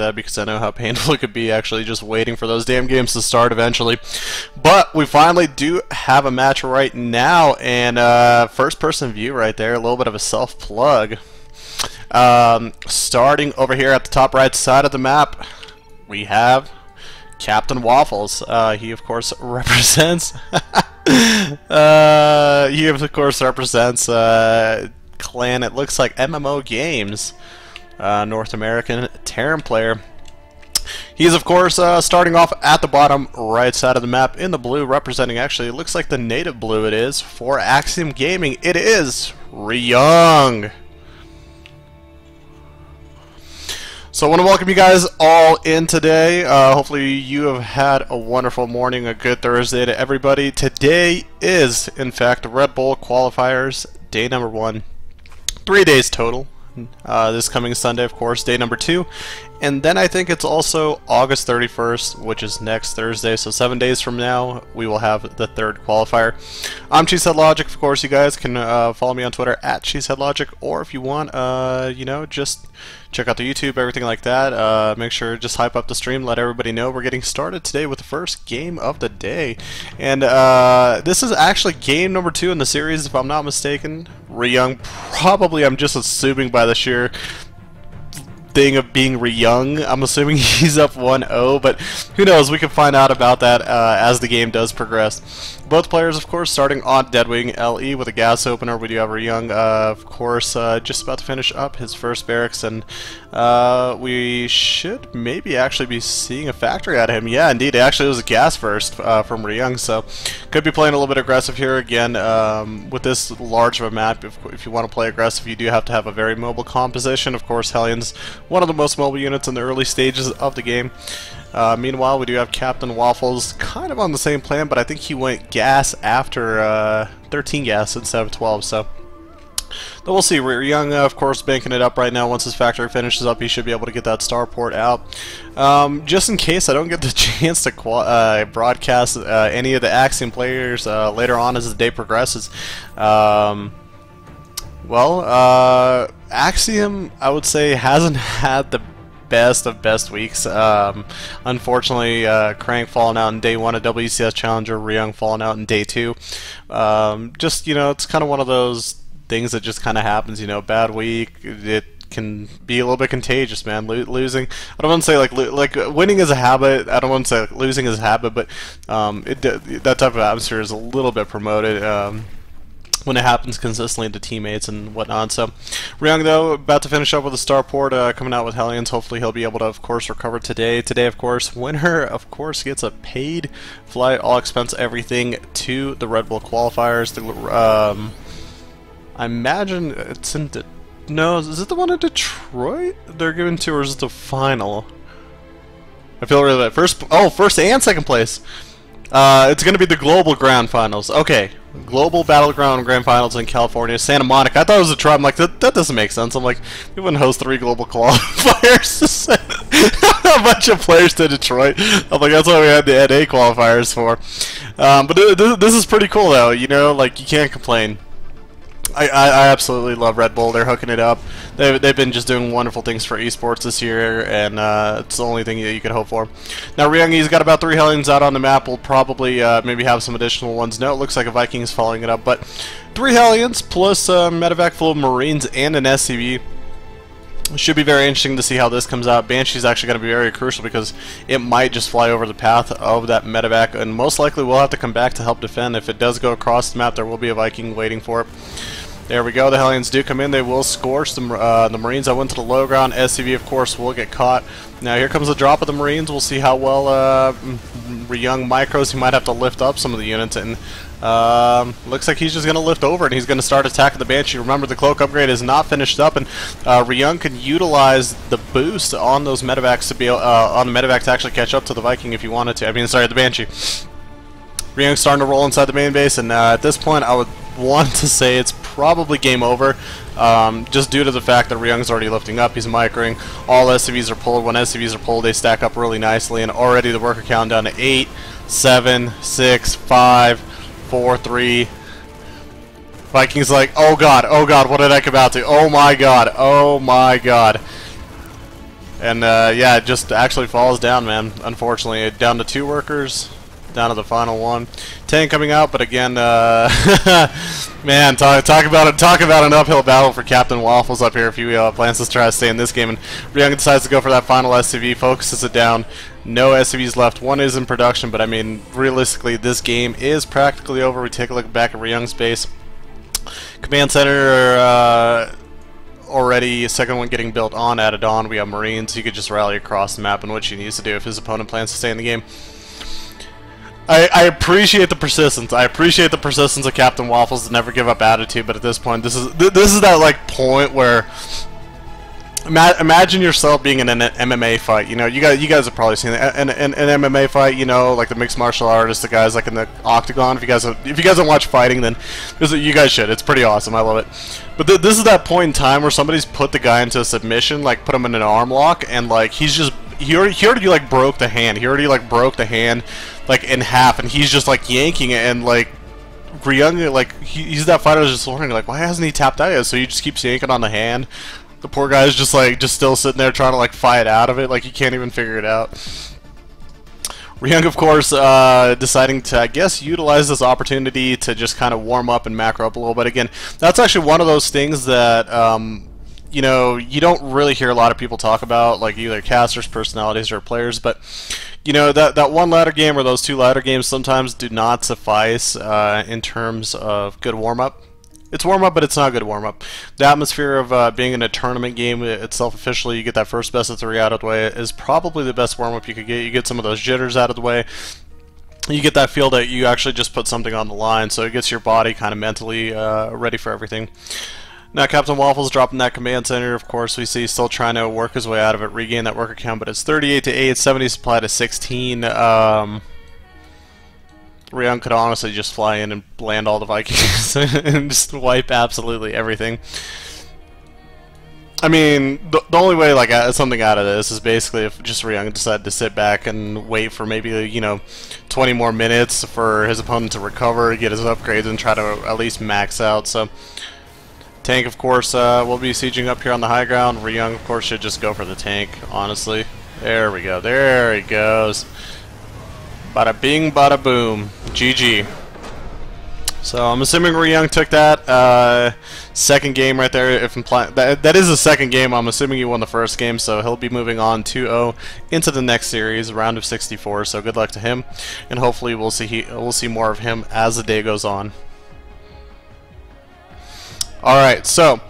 that because I know how painful it could be actually just waiting for those damn games to start eventually. But we finally do have a match right now, and uh, first person view right there, a little bit of a self plug. Um, starting over here at the top right side of the map, we have Captain Waffles. Uh, he, of course, represents. uh, he, of course, represents uh, clan. It looks like MMO Games, uh, North American Terran player. He's, of course, uh, starting off at the bottom right side of the map in the blue, representing actually, it looks like the native blue it is for Axiom Gaming. It is Ryung. So I want to welcome you guys all in today. Uh, hopefully you have had a wonderful morning, a good Thursday to everybody. Today is, in fact, Red Bull qualifiers, day number one. Three days total. Uh, this coming Sunday, of course, day number two. And then I think it's also August 31st, which is next Thursday. So seven days from now, we will have the third qualifier. I'm CheeseheadLogic. Of course, you guys can uh, follow me on Twitter at CheeseheadLogic. Or if you want, uh, you know, just check out the YouTube, everything like that. Uh, make sure just hype up the stream, let everybody know we're getting started today with the first game of the day. And uh, this is actually game number two in the series, if I'm not mistaken. Ryung, probably, I'm just assuming by the sheer thing of being Ryung. I'm assuming he's up 1-0, but who knows? We can find out about that uh, as the game does progress. Both players, of course, starting on Deadwing LE with a gas opener. We do have Ryung, uh, of course, uh, just about to finish up his first barracks, and uh, we should maybe actually be seeing a factory out of him. Yeah, indeed. Actually, it was a gas first uh, from Ryung, so could be playing a little bit aggressive here again. Um, with this large of a map, if, if you want to play aggressive, you do have to have a very mobile composition. Of course, Hellions, one of the most mobile units in the early stages of the game. Uh, meanwhile, we do have Captain Waffles kind of on the same plan, but I think he went gas after uh, 13 gas instead of 12, so... We'll see. Ryung, uh, of course, banking it up right now. Once his factory finishes up, he should be able to get that starport out. Um, just in case I don't get the chance to uh, broadcast uh, any of the Axiom players uh, later on as the day progresses, um, well, uh, Axiom, I would say, hasn't had the best of best weeks. Um, unfortunately, uh, Crank falling out in day one of WCS Challenger, Ryung falling out in day two. Um, just, you know, it's kind of one of those things that just kind of happens, you know, bad week, it can be a little bit contagious, man. Lo losing, I don't want to say like like winning is a habit. I don't want to say like, losing is a habit, but um, it, that type of atmosphere is a little bit promoted. Um, when it happens consistently to teammates and whatnot. So, Ryung, though, about to finish up with a starport, uh, coming out with Hellions. Hopefully, he'll be able to, of course, recover today. Today, of course, winner, of course, gets a paid flight, all expense, everything to the Red Bull qualifiers. The, um, I imagine it's in. De no, is it the one in Detroit they're giving to, or is it the final? I feel really bad. First, oh, first and second place. Uh, it's going to be the Global Grand Finals. Okay, Global Battleground Grand Finals in California, Santa Monica. I thought it was Detroit. I'm like, that, that doesn't make sense. I'm like, we wouldn't host three global qualifiers a bunch of players to Detroit. I'm like, that's why we had the NA qualifiers for. Um, but th this is pretty cool, though. You know, like, you can't complain. I, I, absolutely love Red Bull. They're hooking it up. They've, they've been just doing wonderful things for esports this year, and uh, it's the only thing that you could hope for. Now, Ryungi's got about three Hellions out on the map. We'll probably uh, maybe have some additional ones. No, it looks like a Viking's following it up, but three Hellions plus a uh, medevac full of Marines and an SCV. Should be very interesting to see how this comes out. Banshee's actually going to be very crucial because it might just fly over the path of that medevac, and most likely we'll have to come back to help defend. If it does go across the map, there will be a Viking waiting for it. There we go. The Hellions do come in. They will scorch the, uh, the Marines. I went to the low ground. SCV, of course, will get caught. Now here comes the drop of the Marines. We'll see how well uh, Ryung Micros, he might have to lift up some of the units. And um, looks like he's just going to lift over and he's going to start attacking the Banshee. Remember, the cloak upgrade is not finished up, and uh, Ryung can utilize the boost on those medevacs to be uh, on the medevac to actually catch up to the Viking if you wanted to. I mean, sorry, the Banshee. Ryung's starting to roll inside the main base, and uh, at this point, I would want to say it's probably game over, um, just due to the fact that Ryung's already lifting up. He's microing. All SCVs are pulled. When SCVs are pulled, they stack up really nicely, and already the worker count down to 8, 7, 6, 5, 4, 3. Vikings like, oh god, oh god, what did I come out to? Oh my god, oh my god. And uh, yeah, it just actually falls down, man. Unfortunately, down to two workers, down to the final one. Tank coming out, but again, uh, man, talk, talk about it. Talk about an uphill battle for Captain Waffles up here. If he uh, plans to try to stay in this game, and Ryung decides to go for that final SCV, focuses it down. No SCVs left. One is in production, but I mean, realistically, this game is practically over. We take a look back at Ryung's base. Command center. Uh, already second one getting built on at a dawn. We have Marines. He could just rally across the map and what he needs to do if his opponent plans to stay in the game. I, I appreciate the persistence. I appreciate the persistence of Captain Waffles' to never give up attitude, but at this point, this is th this is that like point where Ima imagine yourself being in an MMA fight. You know, you guys, you guys have probably seen an, an, an MMA fight. You know, like the mixed martial artists, the guys like in the octagon. If you guys, have, if you guys don't watch fighting, then you guys should. It's pretty awesome. I love it. But th this is that point in time where somebody's put the guy into a submission, like put him in an arm lock, and like he's just he already, he already like broke the hand. He already like broke the hand like in half, and he's just like yanking it and like. Ryung, like, he, he's that fighter just wondering, like, why hasn't he tapped out yet? So he just keeps yanking on the hand. The poor guy's just like just still sitting there trying to like fight out of it, like he can't even figure it out. Ryung, of course, uh, deciding to, I guess, utilize this opportunity to just kind of warm up and macro up a little bit. Again, that's actually one of those things that, um, you know, you don't really hear a lot of people talk about, like either casters, personalities, or players, but, you know, that, that one ladder game or those two ladder games sometimes do not suffice uh, in terms of good warm-up. It's warm up, but it's not good warm up. The atmosphere of uh, being in a tournament game itself, officially, you get that first best of three out of the way, is probably the best warm up you could get. You get some of those jitters out of the way. You get that feel that you actually just put something on the line, so it gets your body kind of mentally uh, ready for everything. Now Captain Waffles dropping that command center, of course we see still trying to work his way out of it, regain that worker count, but it's 38 to 8, 70 supply to 16. Um, Ryung could honestly just fly in and land all the Vikings and just wipe absolutely everything. I mean, the, the only way like uh, something out of this is basically if just Ryung decided to sit back and wait for maybe you know 20 more minutes for his opponent to recover, get his upgrades, and try to at least max out. So tank, of course, uh, will be sieging up here on the high ground. Ryung, of course, should just go for the tank. Honestly, there we go. There he goes. Bada bing, bada boom. GG. So I'm assuming Ryung took that uh, second game right there. If that that is the second game, I'm assuming he won the first game, so he'll be moving on 2-0 into the next series, round of 64. So good luck to him, and hopefully we'll see he, we'll see more of him as the day goes on. All right, so